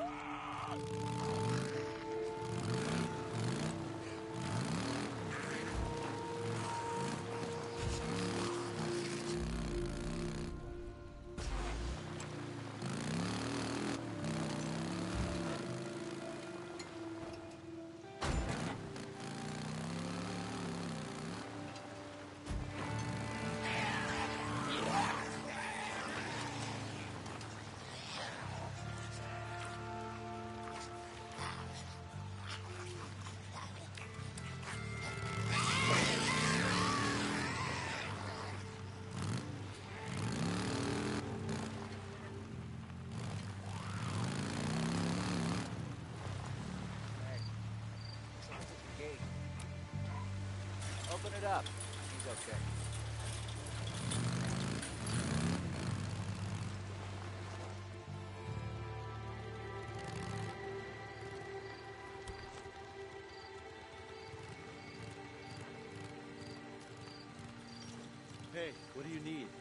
Ah! Up. He's okay. Hey, what do you need?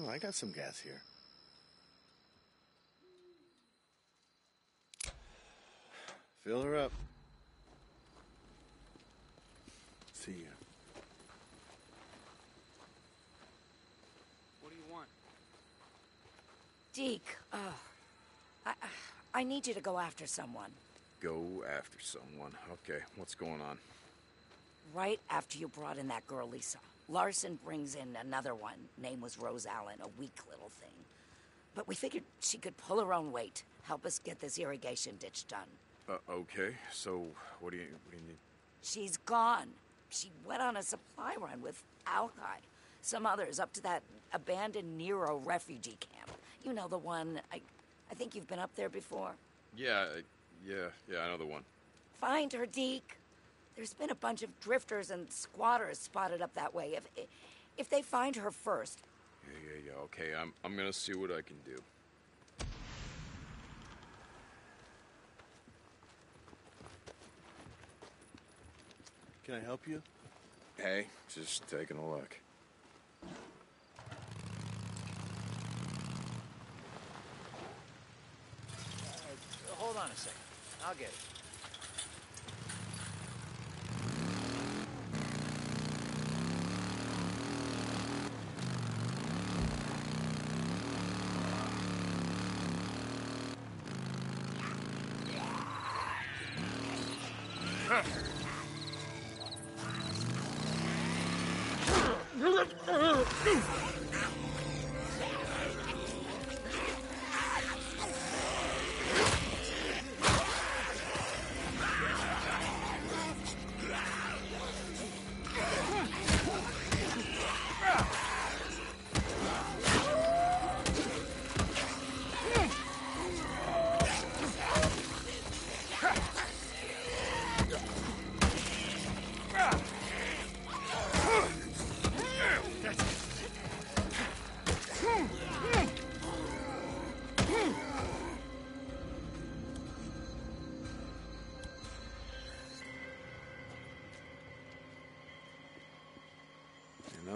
Oh, I got some gas here. Fill her up. See ya. What do you want? Deke, uh, I, I need you to go after someone. Go after someone. Okay, what's going on? Right after you brought in that girl, Lisa. Larson brings in another one. Name was Rose Allen, a weak little thing. But we figured she could pull her own weight, help us get this irrigation ditch done. Uh, okay, so what do you what do you need? She's gone. She went on a supply run with Alki. Some others up to that abandoned Nero refugee camp. You know the one. I, I think you've been up there before. Yeah, yeah, yeah. I know the one. Find her, Deke. There's been a bunch of drifters and squatters spotted up that way. If if they find her first, Yeah, yeah, yeah. Okay, I'm I'm gonna see what I can do. Can I help you? Hey, just taking a look. Uh, hold on a second. I'll get it.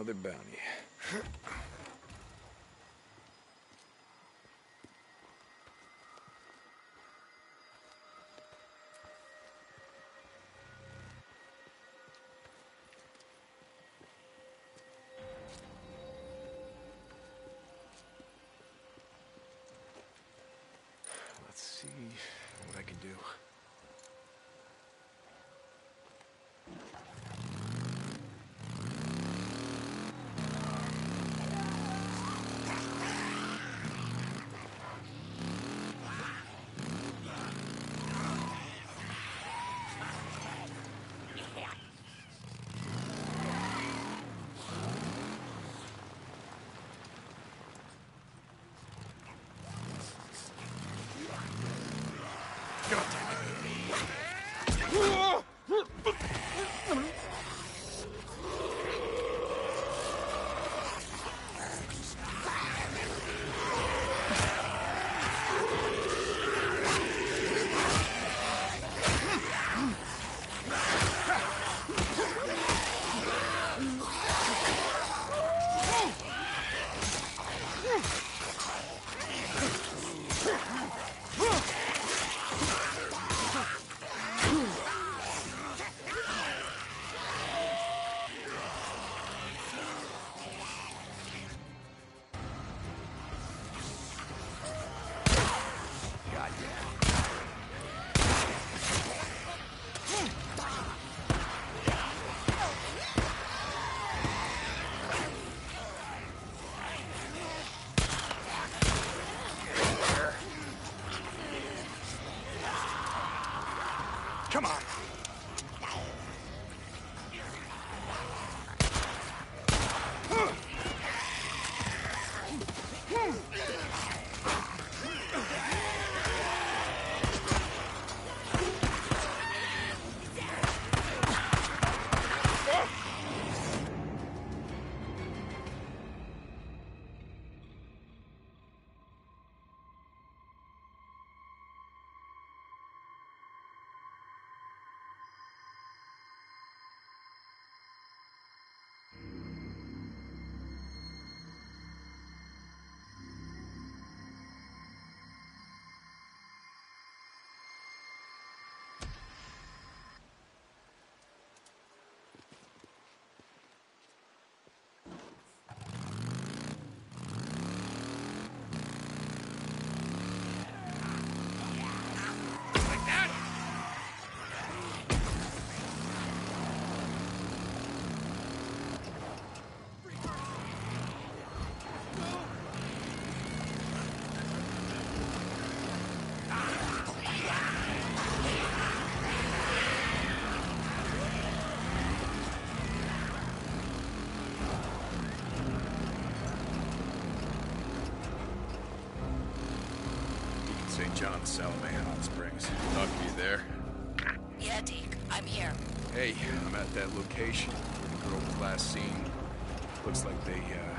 Another bounty. Let's see what I can do. John's, Salome Hot Springs. Doc, you there? Yeah, Deke, I'm here. Hey, I'm at that location where the girl was last seen. Looks like they, uh,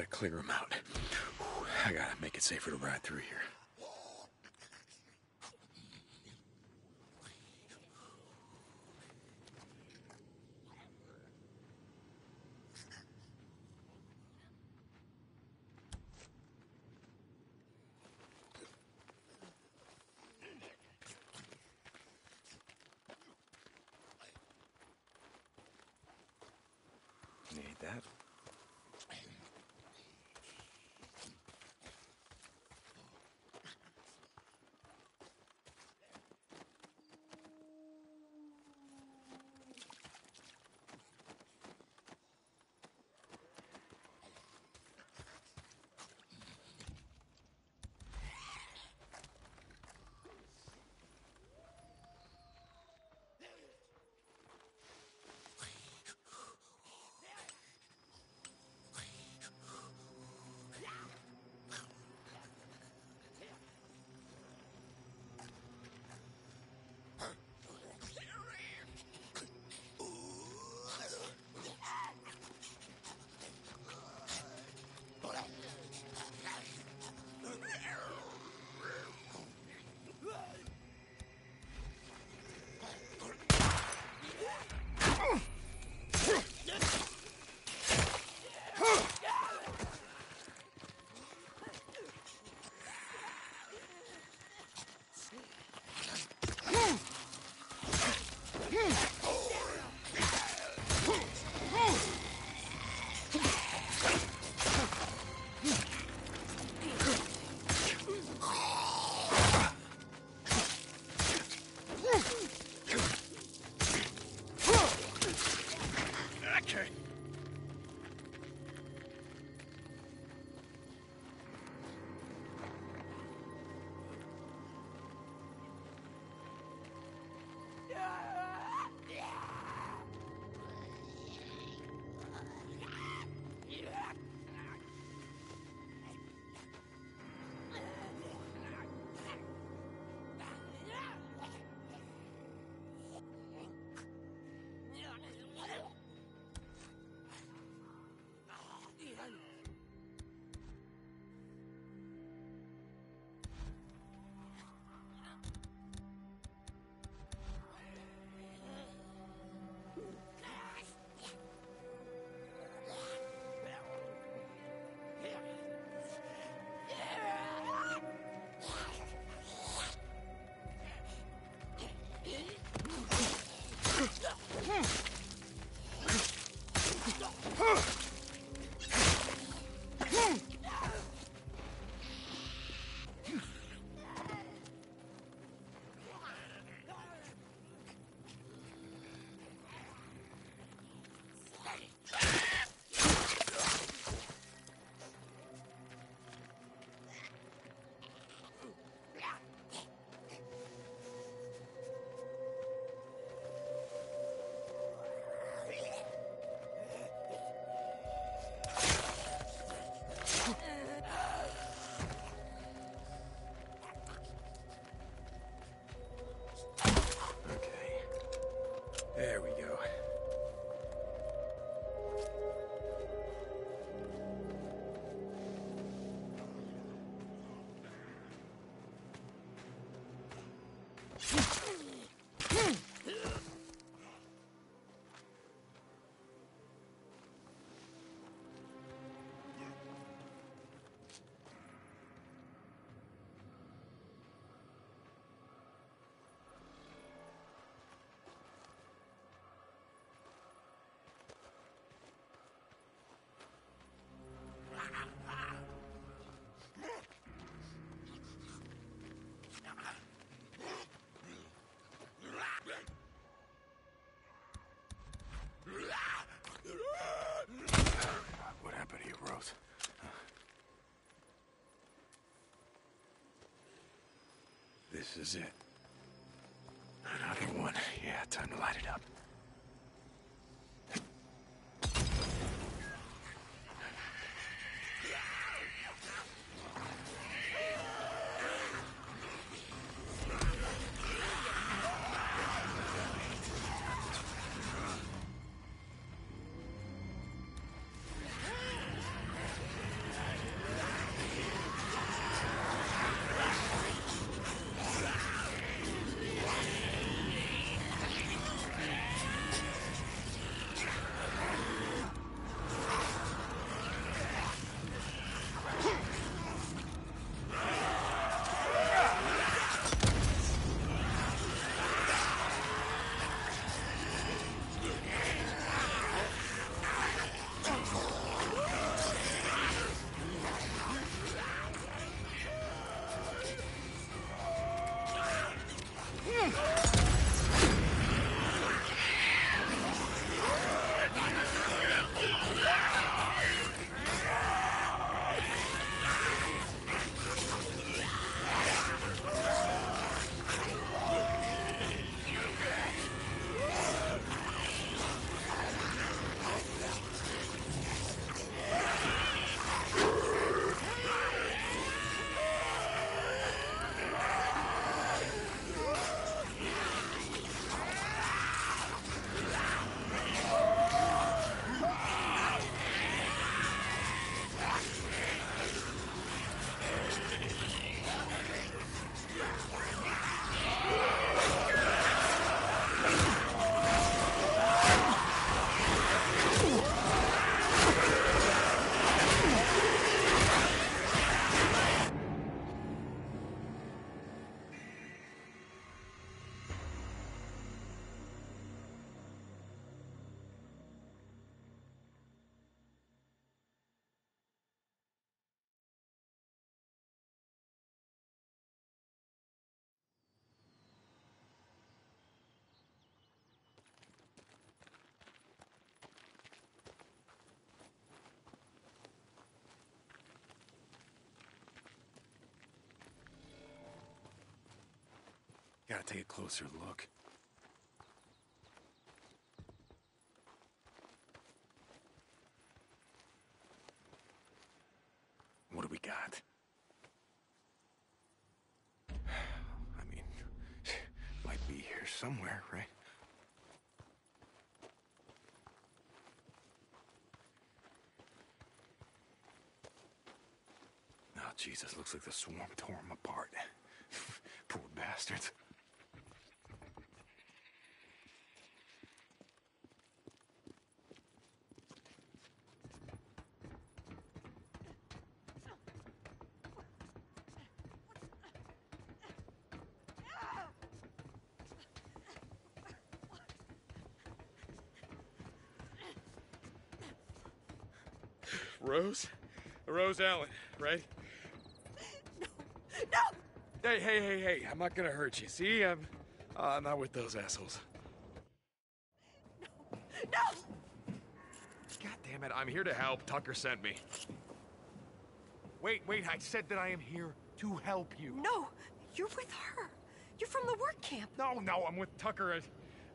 gotta clear him out. I gotta make it safer to ride through here. Okay. This is it. Gotta take a closer look. What do we got? I mean, might be here somewhere, right? Oh, Jesus, looks like the swarm tore him apart. Rose? Rose Allen, right? No! No! Hey, hey, hey, hey, I'm not gonna hurt you. See, I'm, uh, I'm not with those assholes. No! God damn it, I'm here to help. Tucker sent me. Wait, wait, I said that I am here to help you. No! You're with her. You're from the work camp. No, no, I'm with Tucker.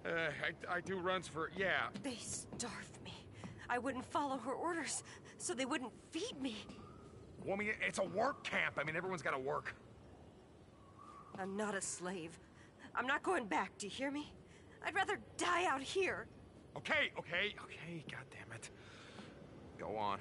I, uh, I, I do runs for, yeah. They starved me. I wouldn't follow her orders, so they wouldn't feed me. Woman, it's a work camp. I mean, everyone's gotta work. I'm not a slave. I'm not going back, do you hear me? I'd rather die out here. Okay, okay, okay, god damn it. Go on.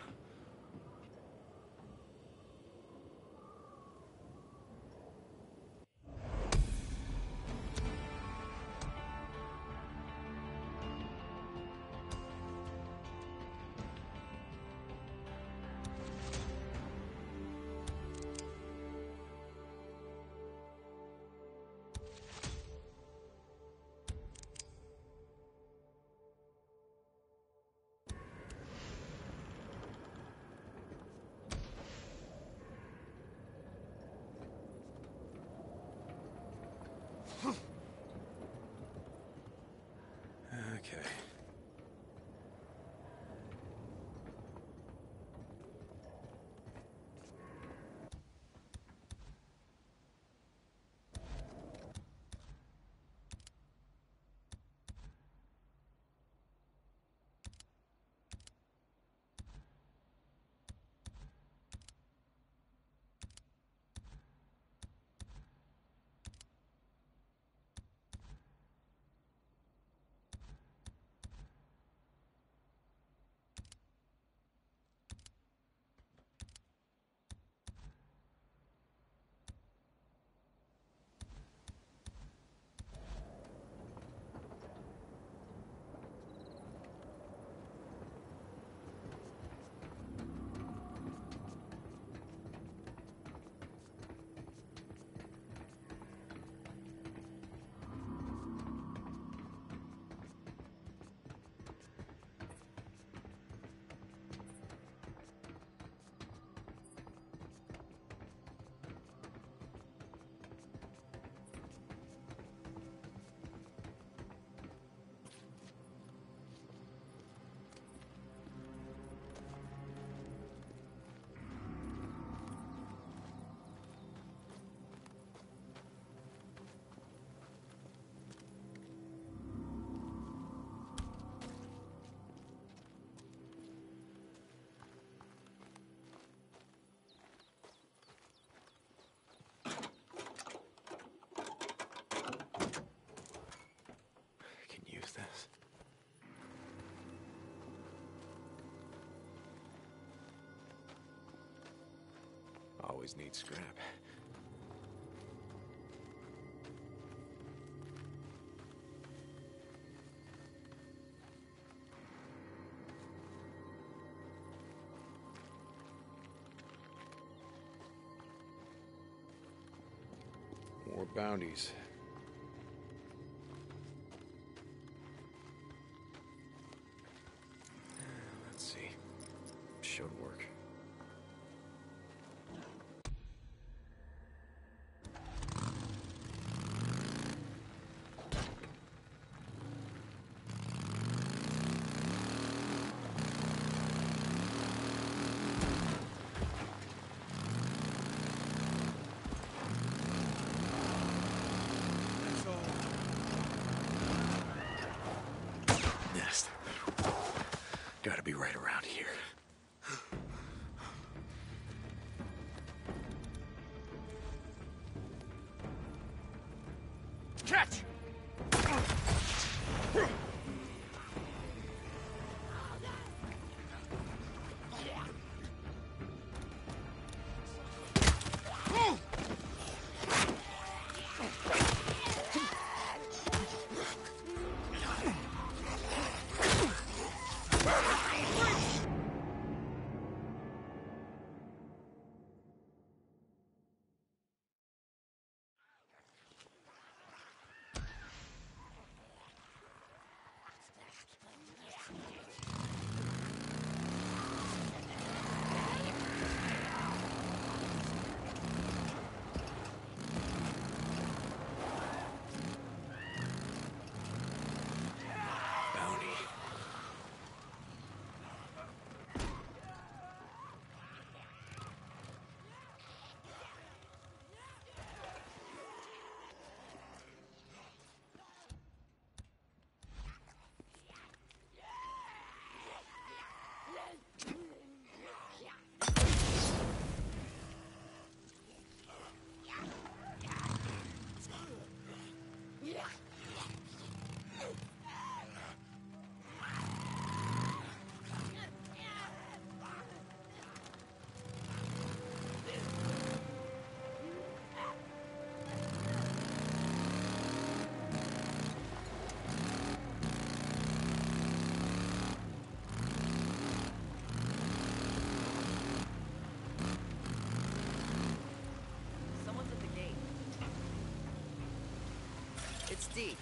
Always need scrap. More bounties. Catch! It's D.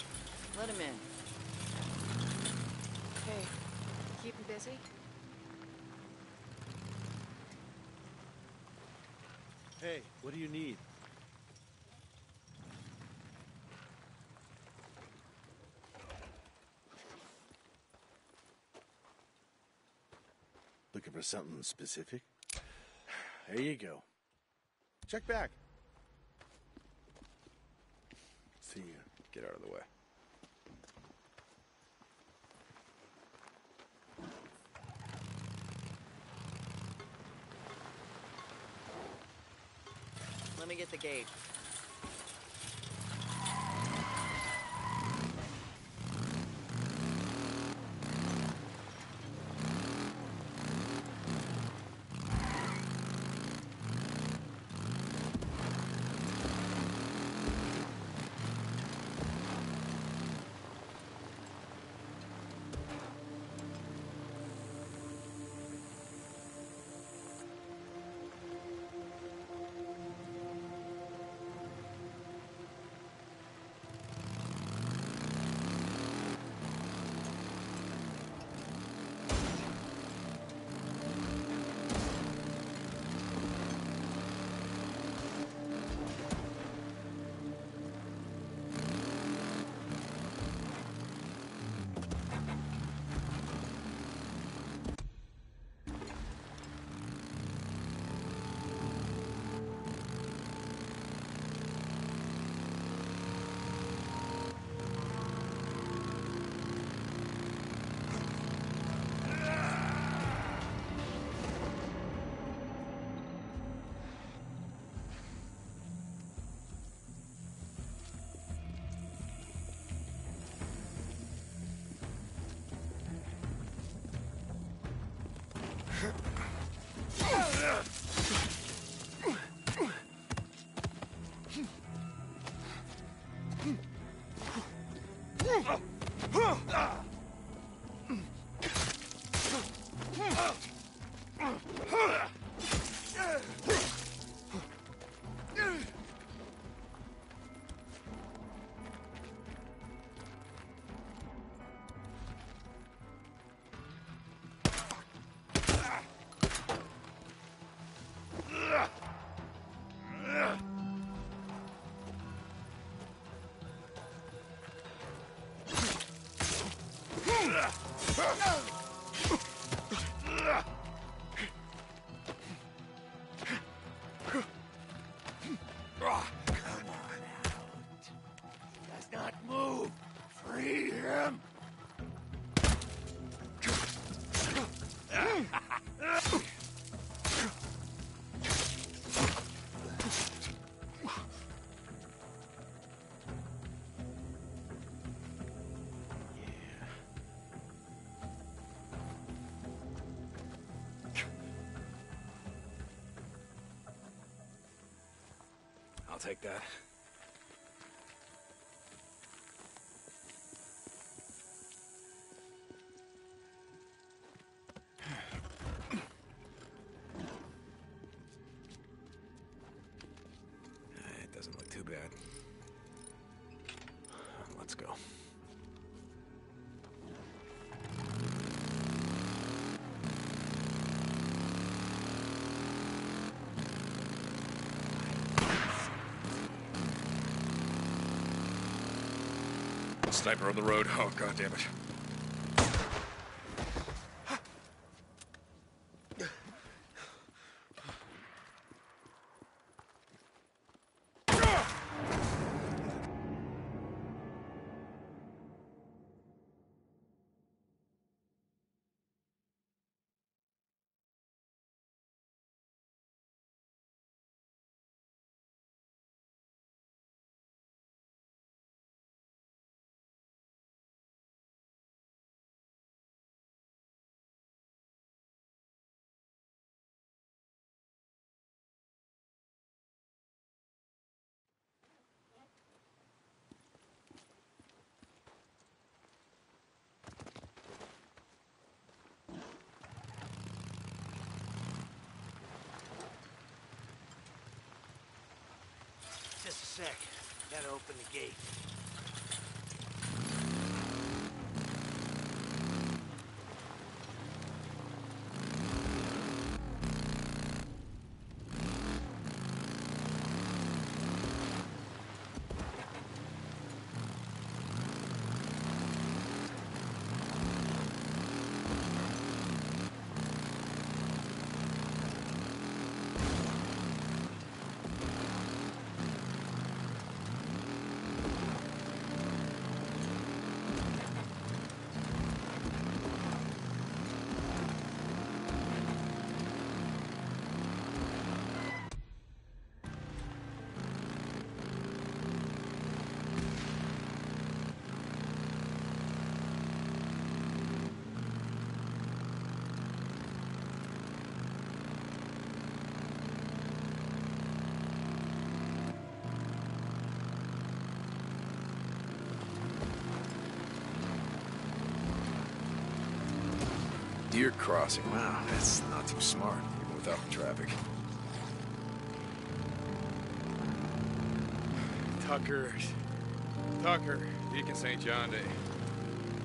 Let him in. Hey, keep him busy? Hey, what do you need? Looking for something specific? There you go. Check back. See ya. Get out of the way. Let me get the gate. No! Take that. Sniper on the road. Oh, god damn it. Sec. Gotta open the gate. Deer crossing. Wow, that's not too smart, even without the traffic. Tucker. Tucker. Deacon St. John to...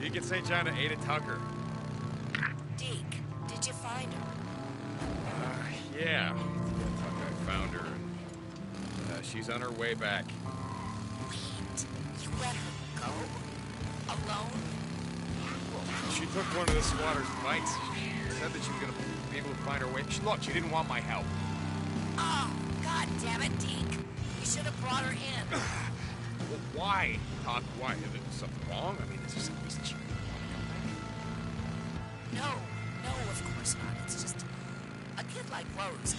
Deacon St. John to Ada Tucker. Deke, did you find her? Uh, yeah. Tucker, I found her. And, uh, she's on her way back. Wait, you let her go? Alone? She took one of the squatter's bites. Said that she was gonna be able to find her way. She, look, she didn't want my help. Oh, god damn it, Deke. You should have brought her in. Well, why? Talk, why? Is there something wrong? I mean, is there some reason she... No, no, of course not. It's just a kid like Rose.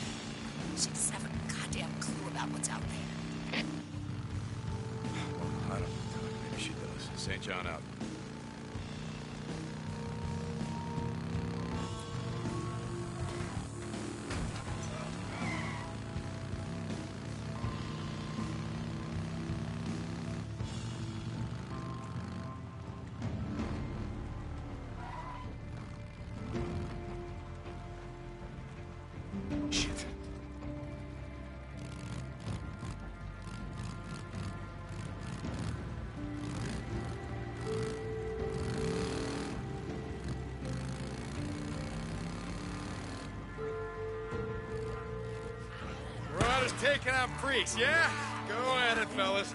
She doesn't have a goddamn clue about what's out there. I don't know. Maybe she does. St. John out. Taking out freaks, yeah? Go at it, fellas.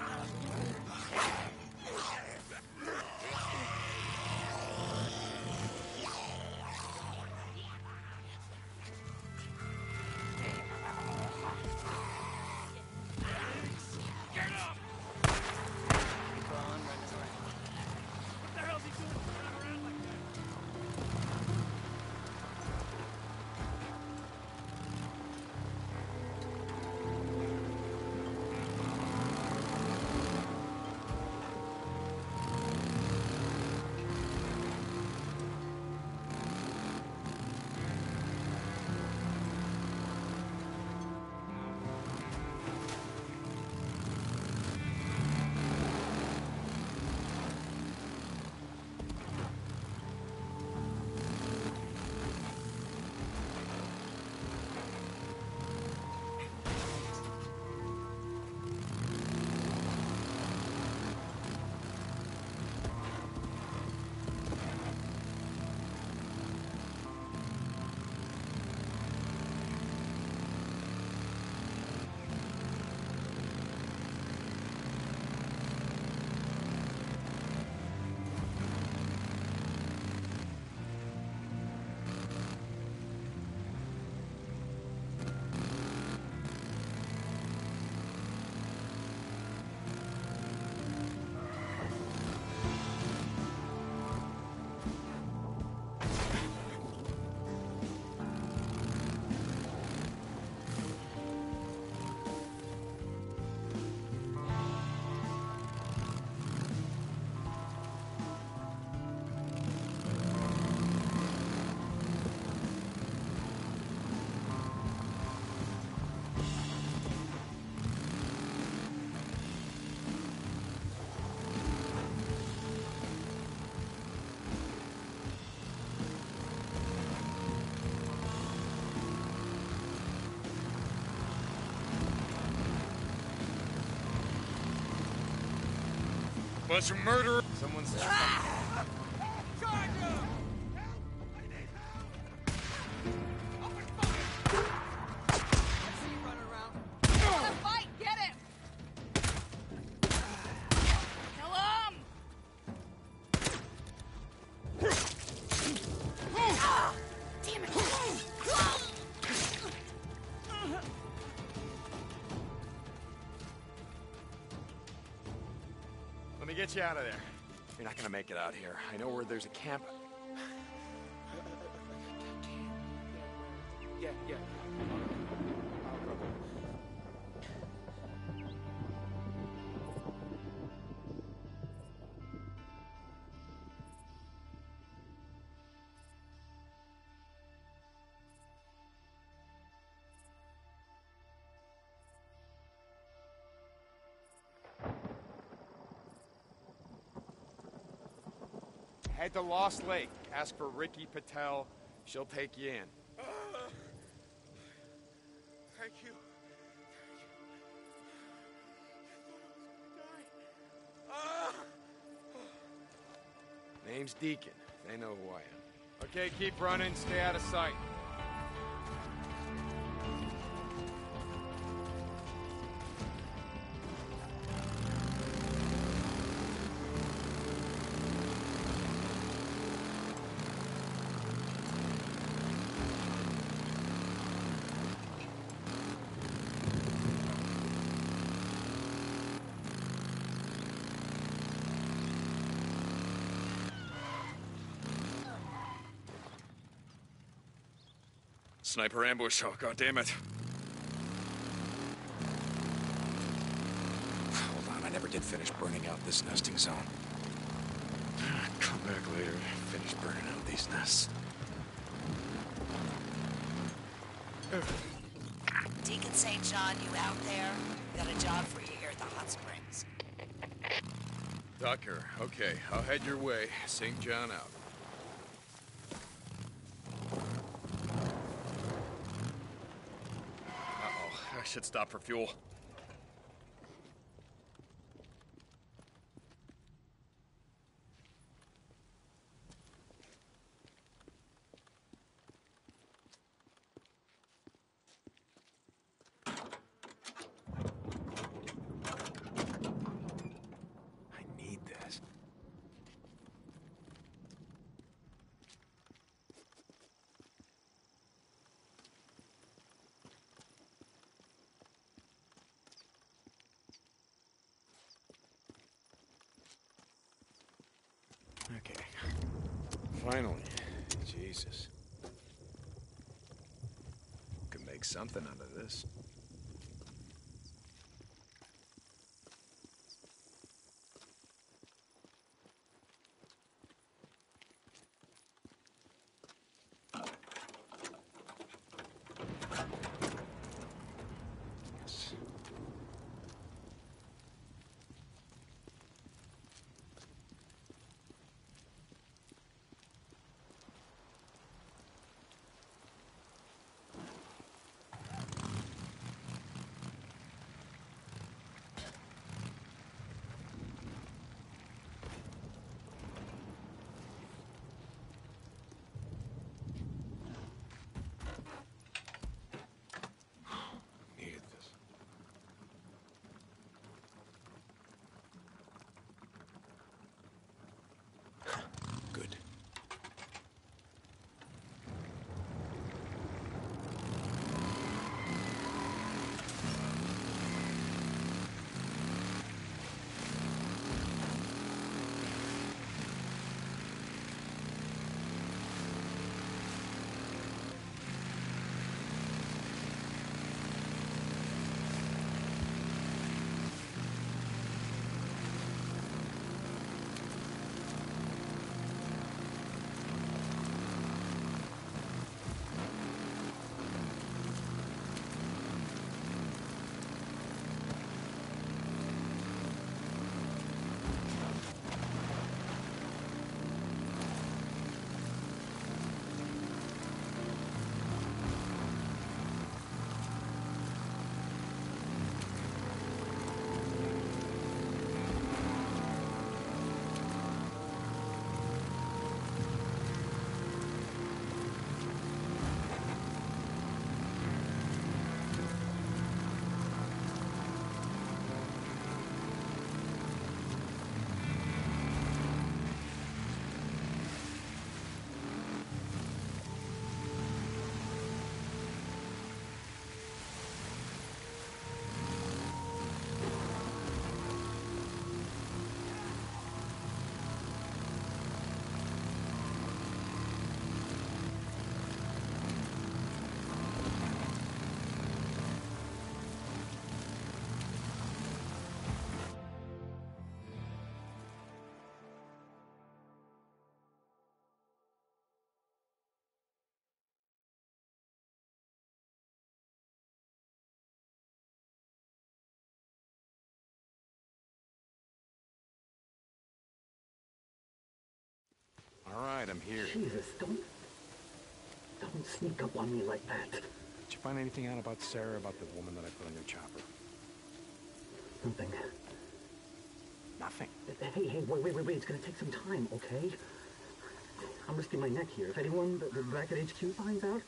Bunch of murderers. Someone's. Fight! Get you out of there. You're not gonna make it out here. I know where there's a camp. Head to Lost Lake. Ask for Rikki Patel. She'll take you in. Thank you. Name's Deacon. They know who I am. Okay, keep running. Stay out of sight. Sniper ambush. Oh, God damn it. Hold on, I never did finish burning out this nesting zone. Come back later. Finish burning out these nests. Deacon St. John, you out there? Got a job for you here at the hot springs. Tucker. Okay, I'll head your way. St. John out. Should stop for fuel. I need this. Okay. Finally. Jesus. Could make something All right, I'm here. Jesus, don't... Don't sneak up on me like that. Did you find anything out about Sarah, about the woman that I put on your chopper? Nothing. Nothing. Hey, hey, wait, wait, wait, wait. It's gonna take some time, okay? I'm risking my neck here. If anyone back at HQ finds out,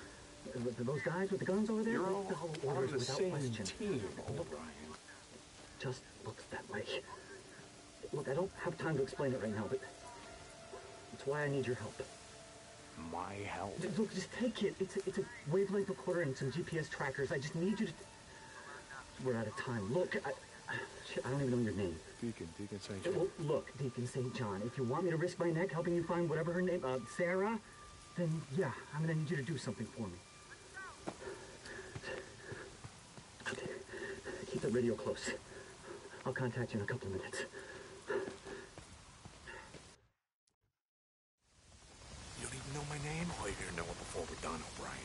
th- those guys with the guns over there, You're all follow on orders the without same question. team, O'Brien. Just looks that way. Look, I don't have time to explain it right now, but it's why I need your help. My help. Look, just take it. It's a, it's a wavelength recorder and some GPS trackers. I just need you to. We're out of time. Look, I, shit, I don't even know your name. Deacon, Deacon St. John. well, Look, Deacon St. John, if you want me to risk my neck helping you find whatever her name, uh, Sarah, then yeah, I'm gonna need you to do something for me. Okay, keep the radio close. I'll contact you in a couple of minutes. You don't even know my name? Well, you're gonna know it before we're done, O'Brien.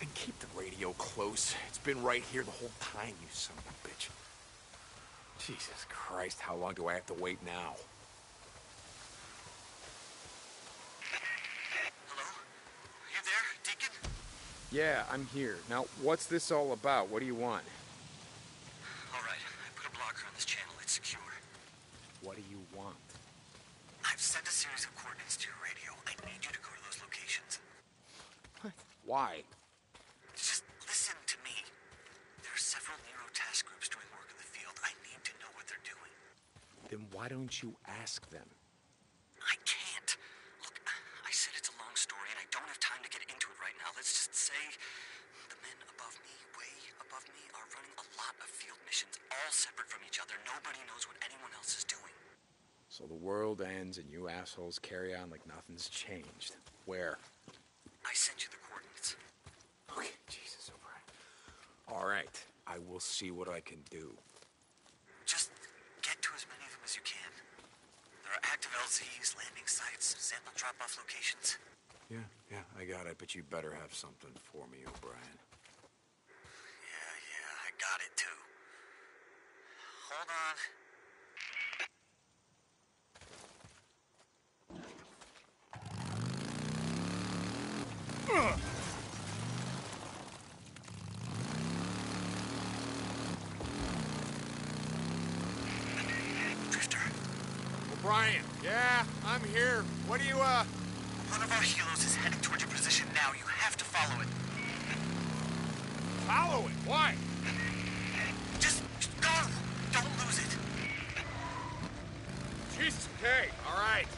And keep the radio close. It's been right here the whole time, you son of a bitch. Jesus Christ, how long do I have to wait now? Hello? You there, Deacon? Yeah, I'm here. Now, what's this all about? What do you want? All right, I put a blocker on this channel. It's secure. What do you want? I've sent a series of coordinates to your radio. I need you to go to those locations. Why? Just listen to me. There are several NERO task groups doing work in the field. I need to know what they're doing. Then why don't you ask them? I can't. Look, I said it's a long story, and I don't have time to get into it right now. Let's just say the men above me, way above me, are running a lot of field missions, all separate from each other. Nobody knows what anyone else is doing. So the world ends and you assholes carry on like nothing's changed. Where? I sent you the coordinates. Okay, Jesus, O'Brien. All right, I will see what I can do. Just get to as many of them as you can. There are active LZs, landing sites, sample drop-off locations. Yeah, yeah, I got it, but you better have something for me, O'Brien. Yeah, yeah, I got it too. Hold on. Drifter, O'Brien, yeah, I'm here. What do you, uh... one of our helos is heading toward your position now. You have to follow it. Follow it? Why? Just, just go! Don't lose it. Jesus, okay, all right.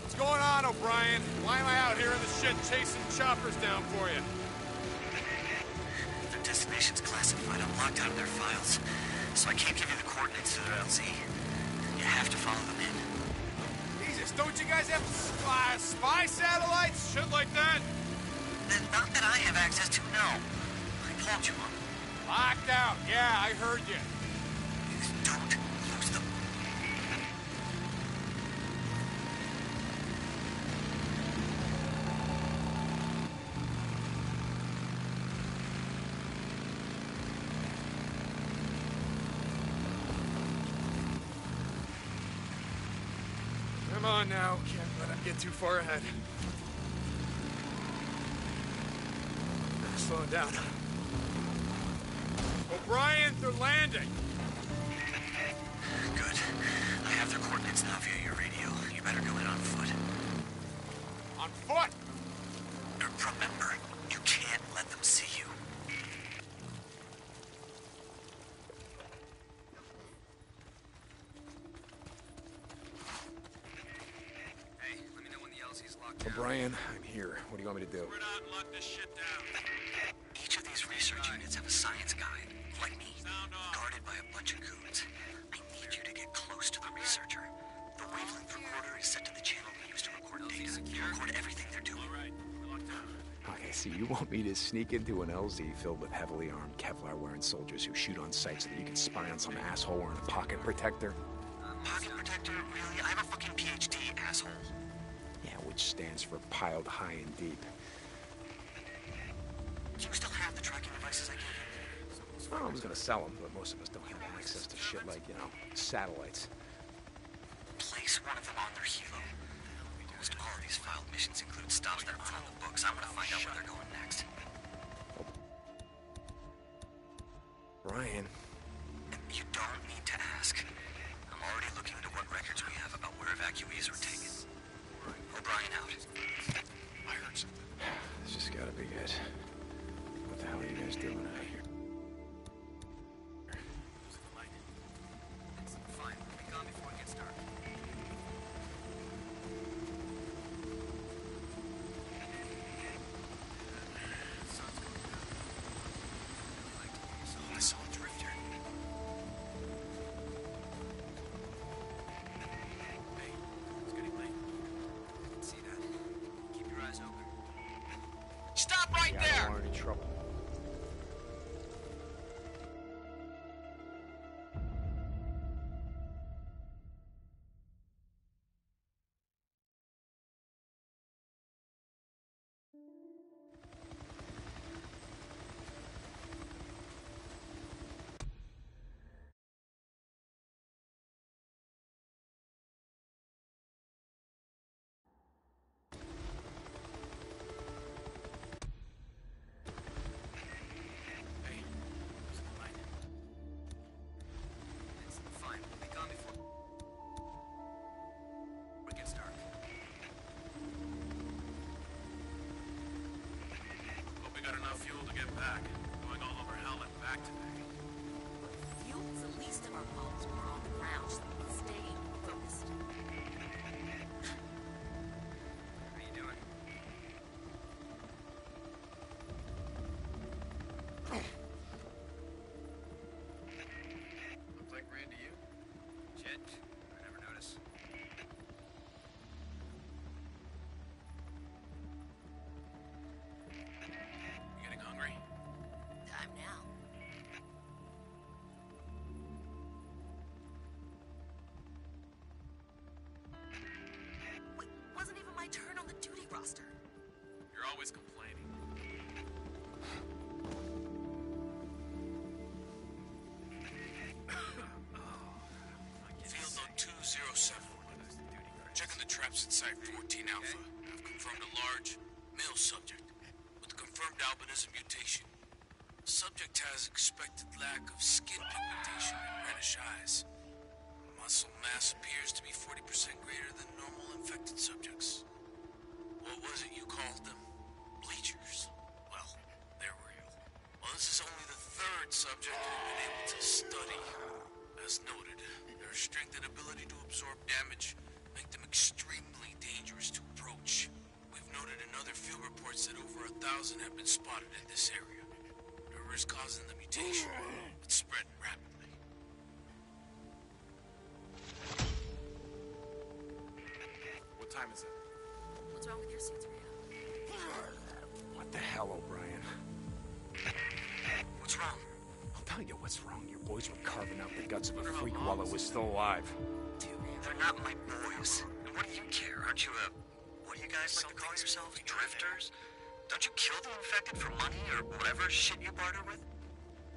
What's going on, O'Brien? Why am I out here in the shit chasing choppers down for you? Their destination's classified. I'm locked out of their files. So I can't give you the coordinates to their LZ. Have to follow them in. Jesus, don't you guys have uh, spy satellites? Shit like that? Then not that I have access to, no. I told you. Locked out. Yeah, I heard you. Don't on now. Can't let him get too far ahead. Slow down. O'Brien, they're landing. Good. I have their coordinates now via your radio. You better go in on foot. On foot. Me to do? Spread out and lock this shit down. Each of these research units have a science guy, like me, guarded by a bunch of goons. I need you to get close to the researcher. The wavelength recorder is set to the channel we use to record data. You record everything they're doing. Okay, so you want me to sneak into an LZ filled with heavily armed Kevlar-wearing soldiers who shoot on sight so that you can spy on some asshole wearing a pocket protector? Pocket protector? Stands for piled high and deep. Do you still have the tracking devices I gave you? Well, I was gonna sell them, but most of us don't have access to shit like, you know, satellites. Place one of them on their helo. Almost all of these filed missions include stops that aren't on the books. I want to find out where they're going next. Ryan. You don't need to ask. I'm already looking into what records we have about where evacuees were taken. O'Brien out. I heard something. This has got to be it. What the hell are you guys doing Got enough fuel to get back. Going all over hell and back today. Fuel's the least of our problems we're on the ground. Site 14 Alpha. I've confirmed a large male subject with confirmed albinism mutation. Subject has expected lack of skin pigmentation and reddish eyes. Muscle mass appears to be 40% greater than normal infected subjects. What was it you called them? Whatever is causing the mutation, it's spreading rapidly. What time is it? What's wrong with your suits, Rita? What the hell, O'Brien? What's wrong? I'll tell you what's wrong. Your boys were carving out the guts of a freak while it was still alive. They're not my boys. And what do you care? Aren't you a. What do you guys like to call yourselves? Drifters? Don't you kill the infected for money or whatever shit you barter with?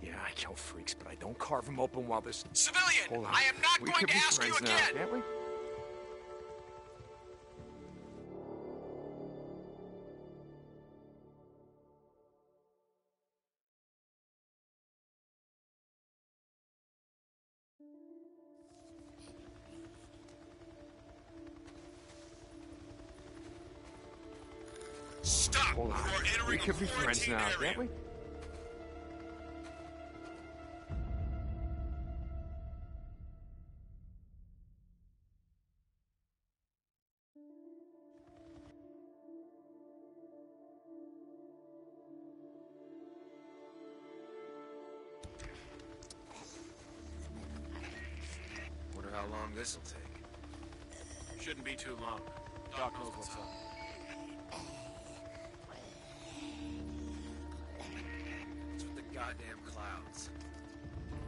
Yeah, I kill freaks, but I don't carve them open while there's... Civilian! Hold on. I am not we going to ask you friends now, can't we? Can be friends now, can't we? Goddamn clouds?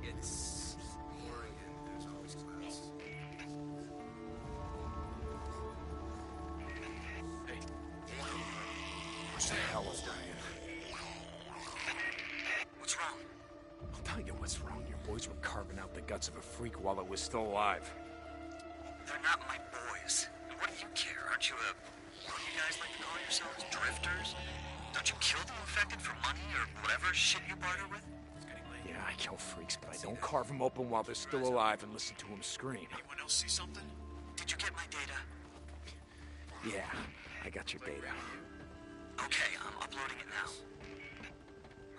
It's Oregon. There's always clouds. Hey, What the hell, O'Brien? What's wrong? I'll tell you what's wrong. Your boys were carving out the guts of a freak while it was still alive. They're not my boys. And what do do you care? Aren't you a. What do you guys like to call yourselves? Drifters? Don't you kill the infected for money or whatever shit you barter with? Yeah, I kill freaks, but I don't carve them open while they're still alive and listen to them scream. Anyone else see something? Did you get my data? Yeah, I got your data. Okay, I'm uploading it now.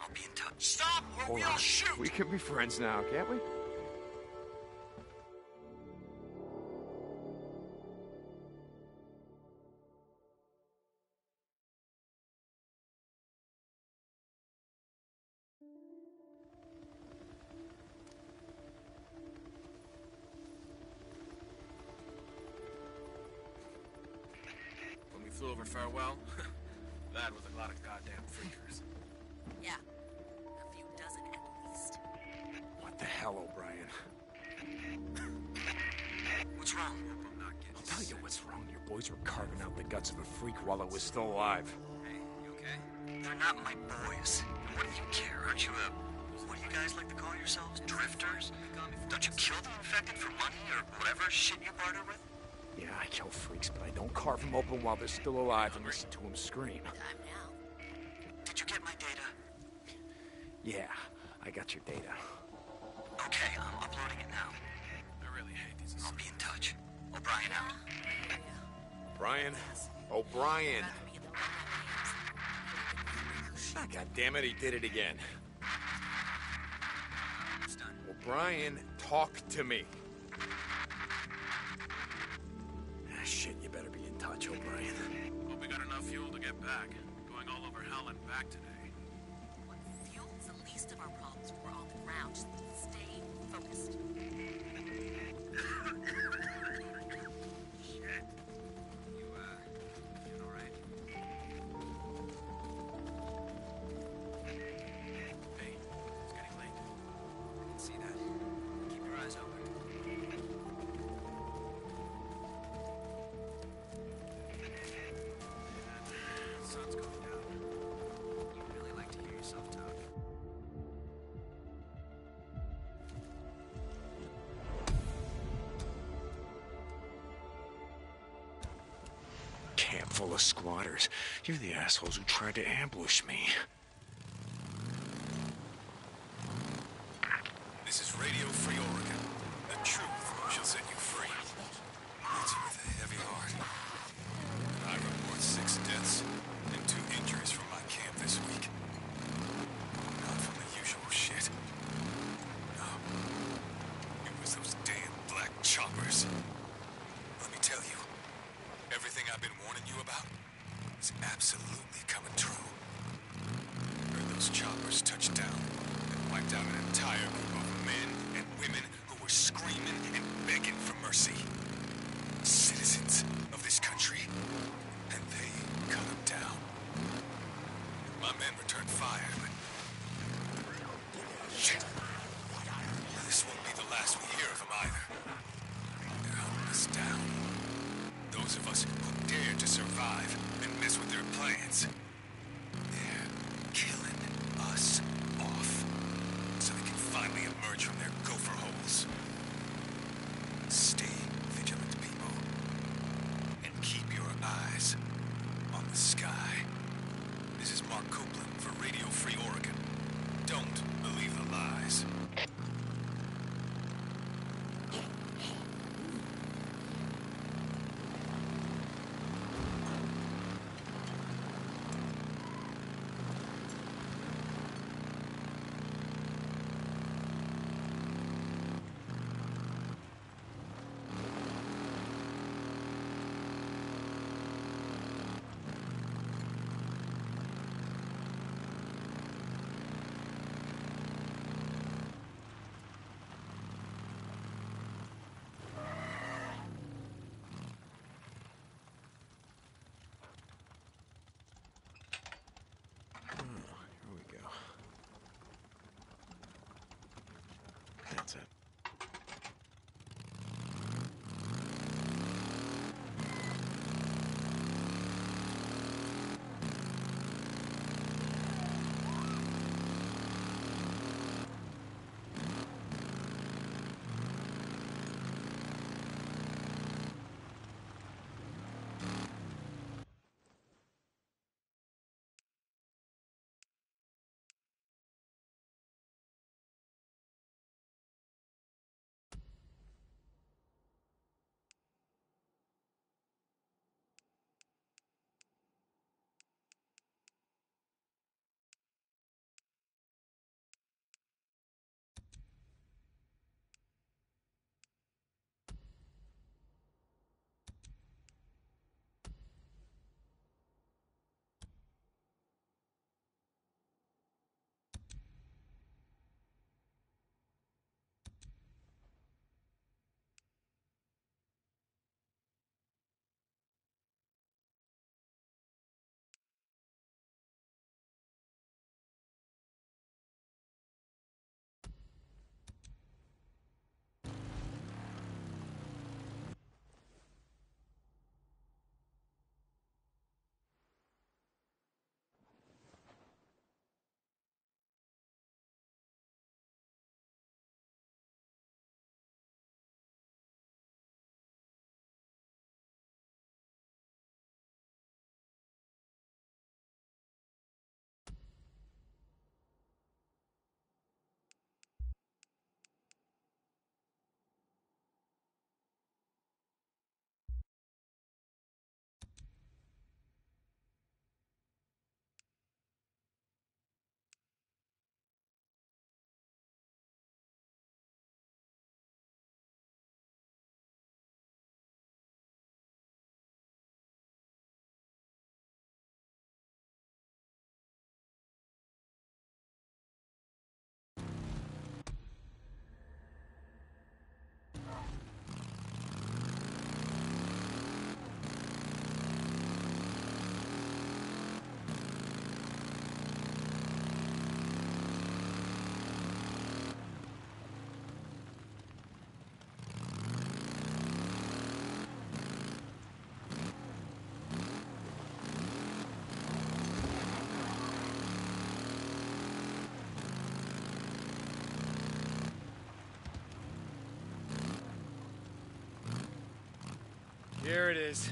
I'll be in touch. Stop or Hold we'll on. shoot! We can be friends now, can't we? Or shit you barter with? Yeah, I kill freaks, but I don't carve them open while they're still alive and listen to them scream. Time now. Did you get my data? Yeah, I got your data. Okay, I'm uploading it now. I really hate these I'll be in touch. O'Brien out. Brian? O'Brien! God damn it, he did it again. It's done. O'Brien, talk to me. Shit, you better be in touch, oh, O'Brien. Hope we got enough fuel to get back. Going all over hell and back today. Look, fuel's the least of our problems. We're on the ground. Just stay focused. squatters. You're the assholes who tried to ambush me. This is Radio Free Oregon. The truth shall set you free. It's with a heavy heart. I report six deaths and two injuries from my camp this week. Not from the usual shit. No. It was those damn black choppers. Let me tell you, everything I've been warning you about is absolutely coming true. Heard those choppers touch down and wiped out an entire group of men and women who were screaming and begging for mercy. Citizens of this country. And they cut them down. My men returned fire, but... Shit. This won't be the last we hear of them either. They're hunting us down. Those of us who dare to survive and mess with their plans. Here it is.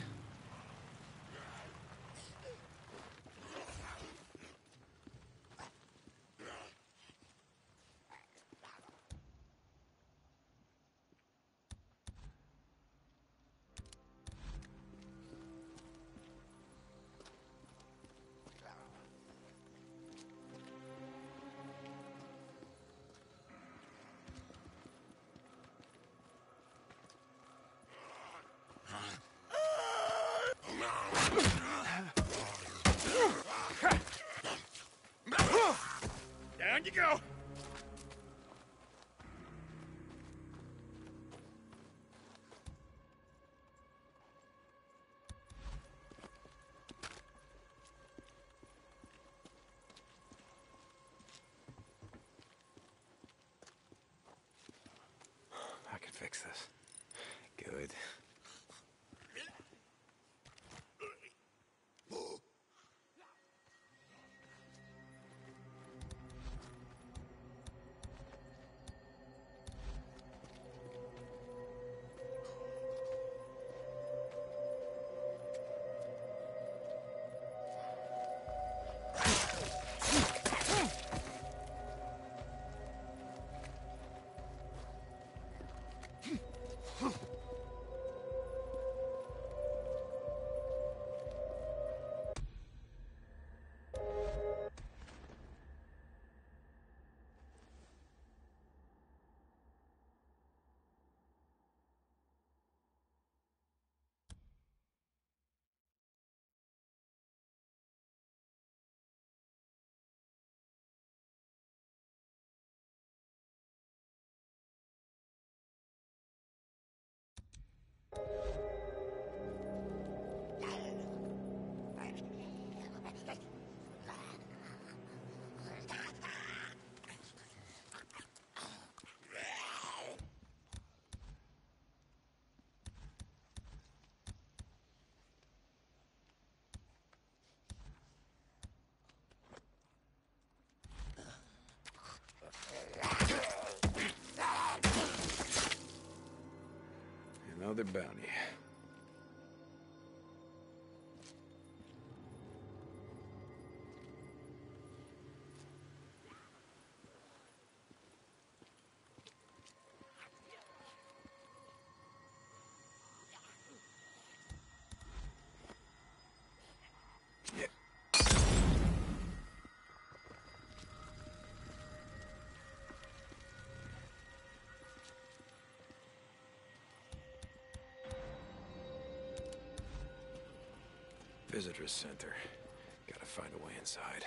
Down you go. Another bounty. Visitor center. Gotta find a way inside.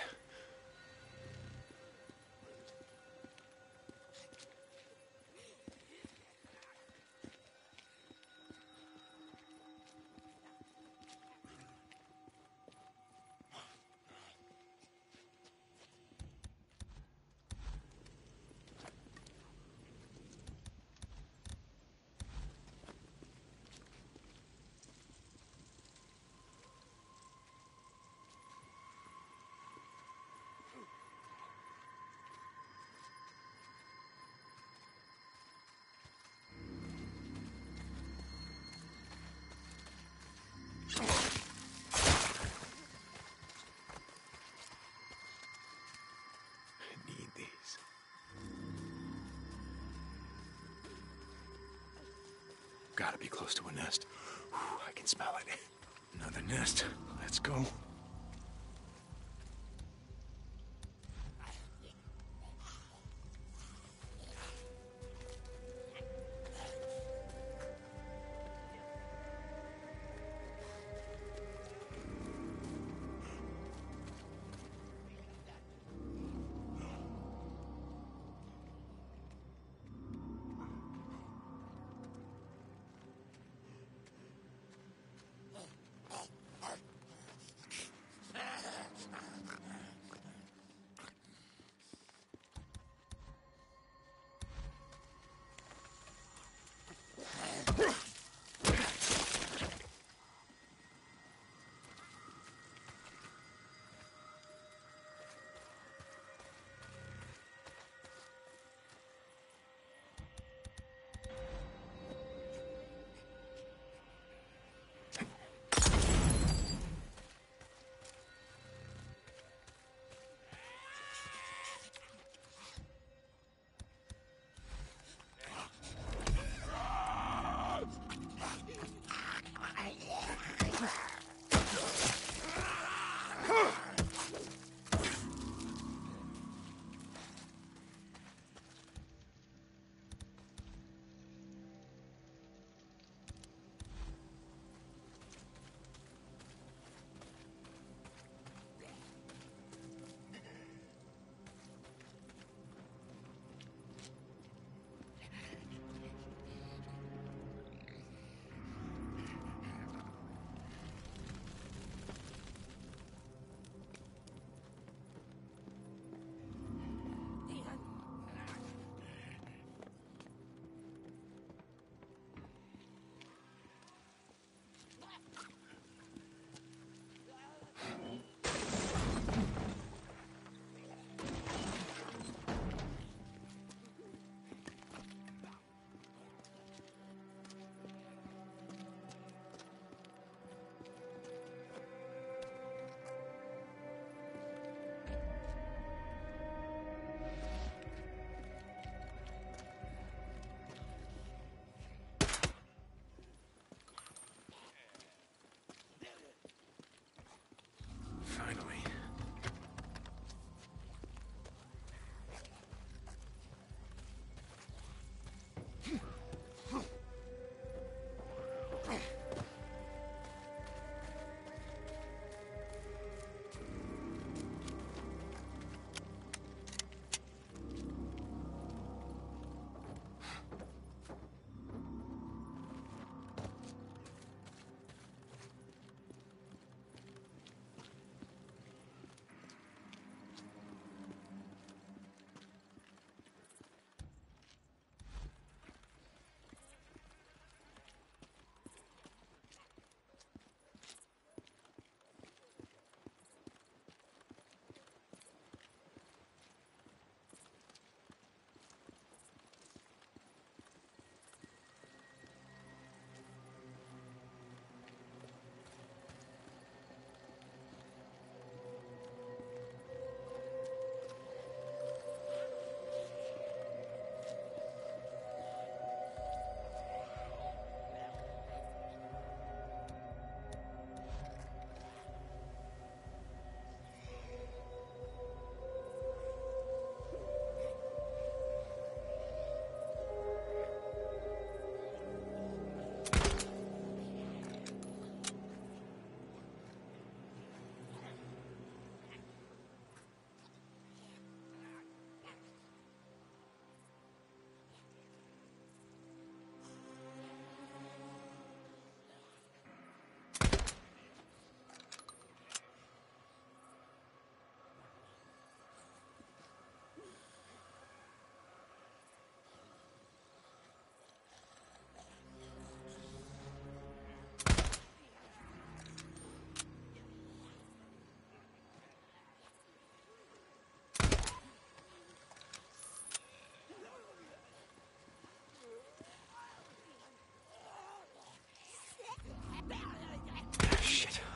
Gotta be close to a nest. Whew, I can smell it. Another nest. Let's go.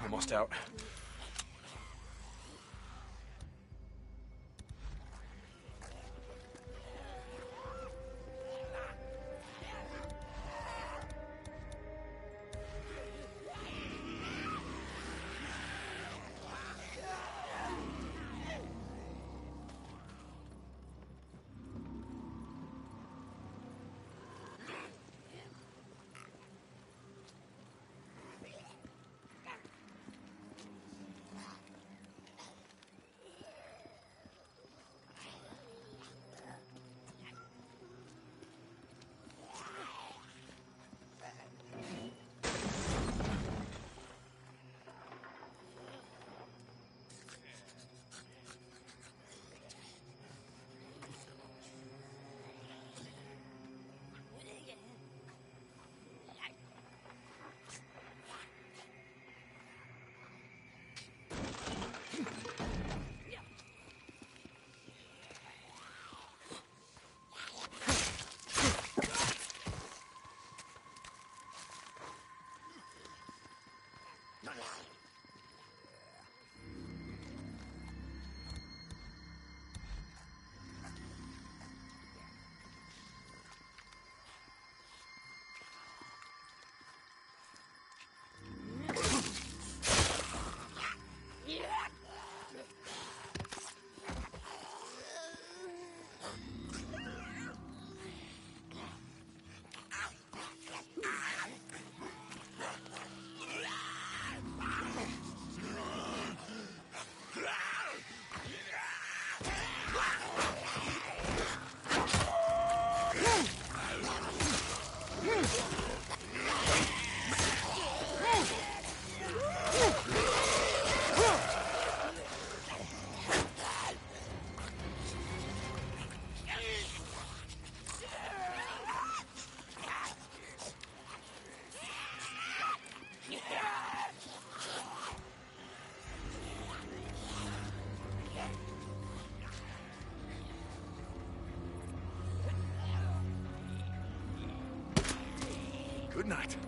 almost out. フッ。Good night.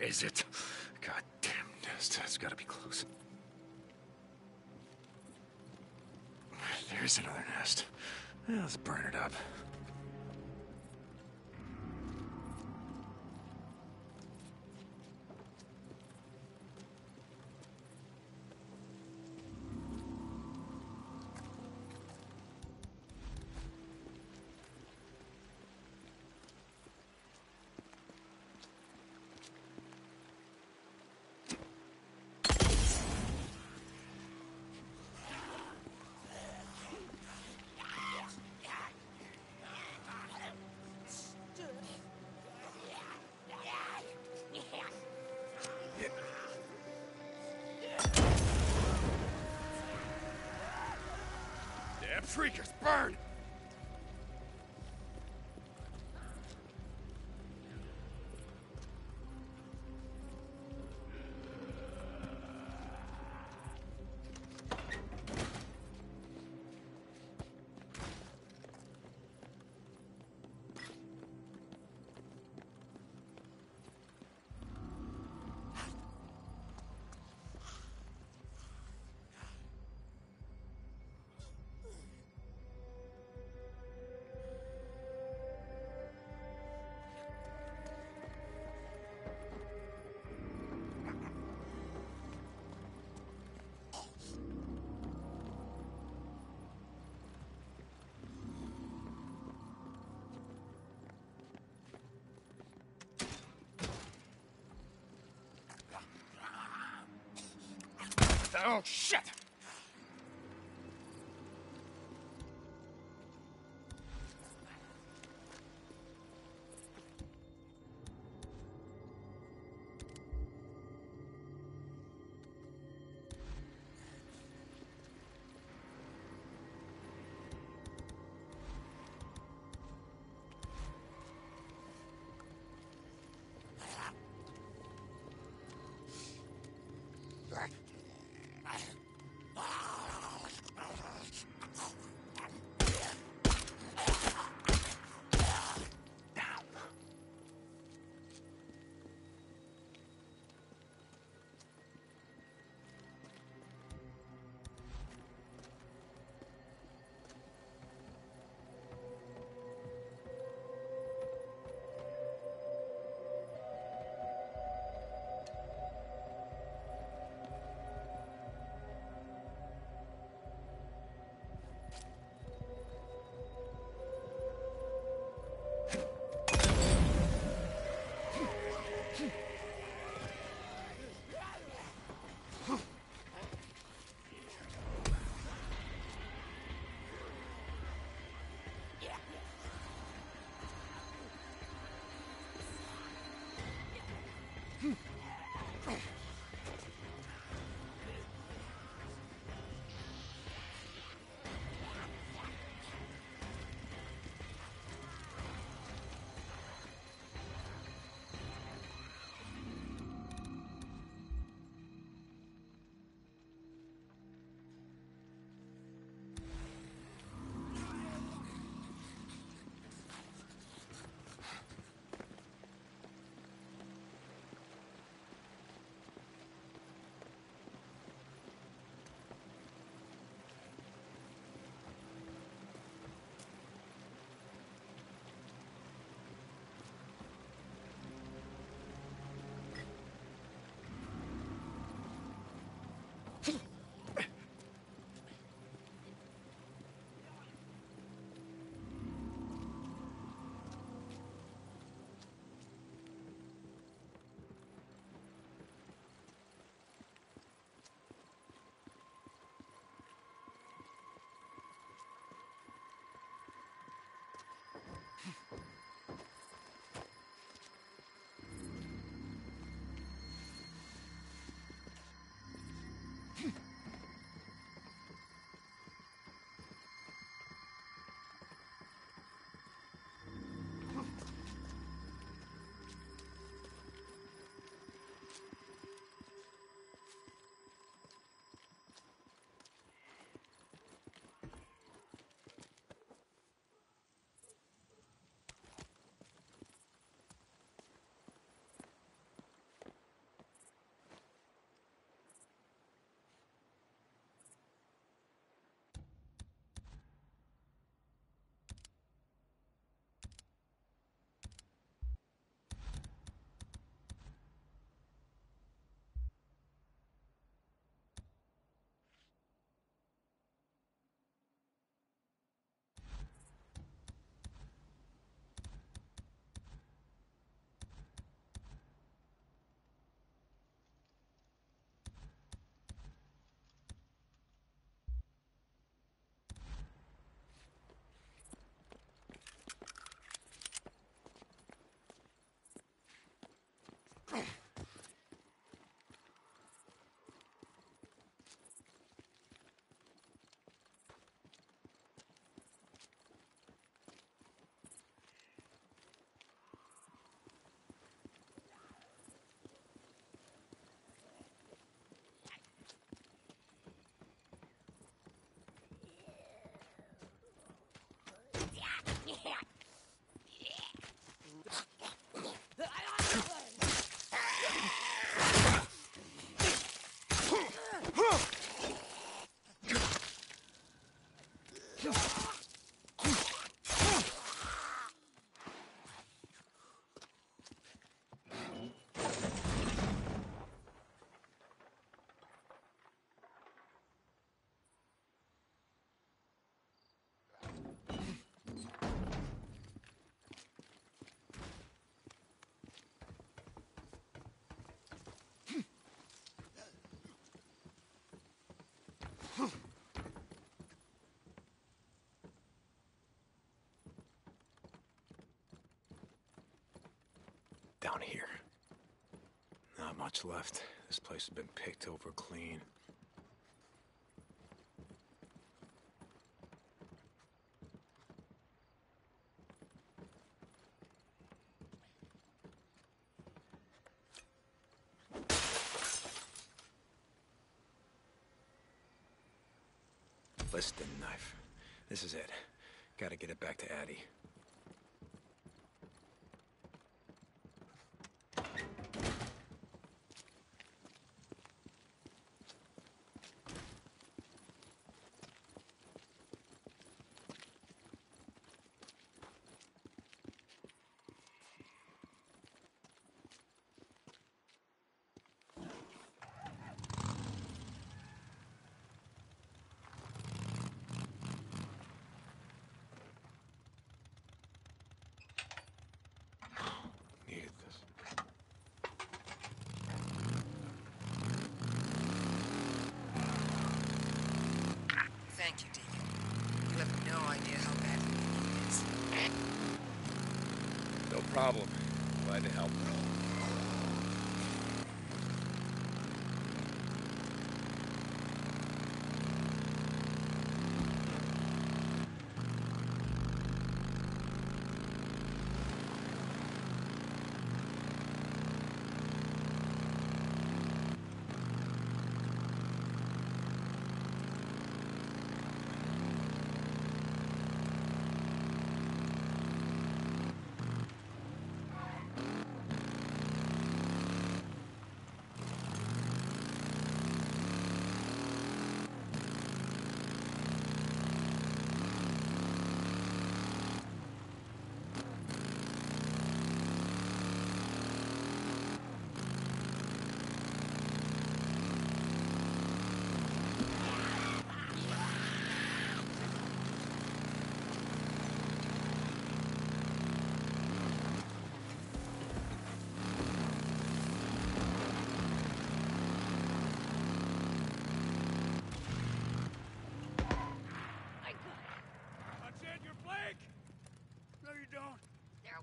Is it? God damn nest. It's gotta be close. There's another nest. Let's burn it up. Oh, shit! Oh. Here? Not much left. This place has been picked over clean. Liston knife. This is it. Gotta get it back to Addie.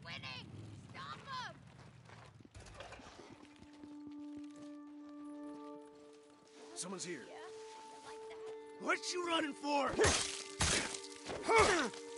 Winning! Stop them! Someone's here. What you running for?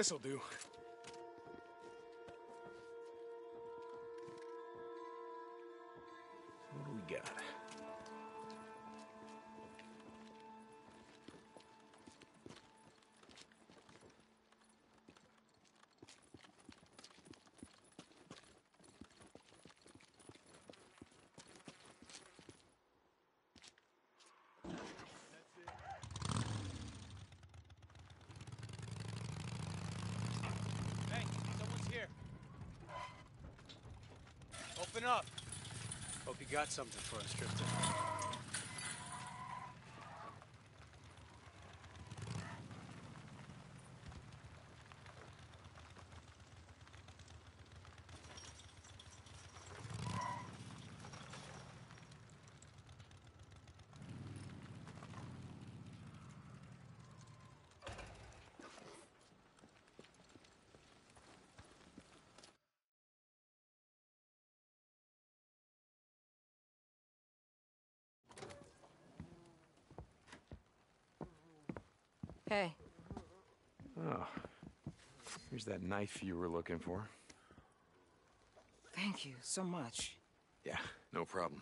This'll do. You got something for us, Drifter. Hey, Oh. Here's that knife you were looking for. thank you so much. Yeah, no problem.